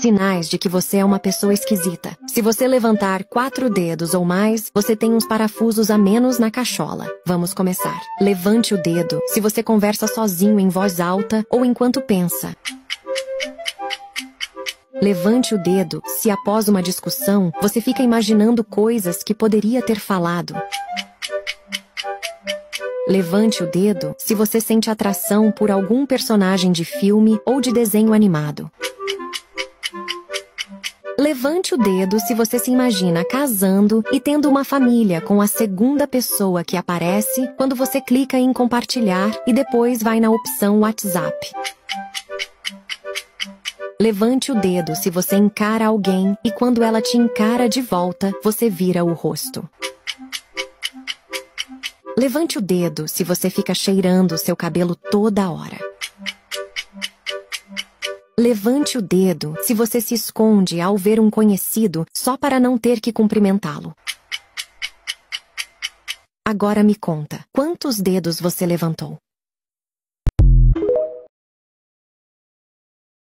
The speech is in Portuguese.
Sinais de que você é uma pessoa esquisita. Se você levantar quatro dedos ou mais, você tem uns parafusos a menos na cachola. Vamos começar. Levante o dedo se você conversa sozinho em voz alta ou enquanto pensa. Levante o dedo se após uma discussão você fica imaginando coisas que poderia ter falado. Levante o dedo se você sente atração por algum personagem de filme ou de desenho animado. Levante o dedo se você se imagina casando e tendo uma família com a segunda pessoa que aparece quando você clica em compartilhar e depois vai na opção WhatsApp. Levante o dedo se você encara alguém e quando ela te encara de volta, você vira o rosto. Levante o dedo se você fica cheirando seu cabelo toda hora. Levante o dedo se você se esconde ao ver um conhecido só para não ter que cumprimentá-lo. Agora me conta, quantos dedos você levantou?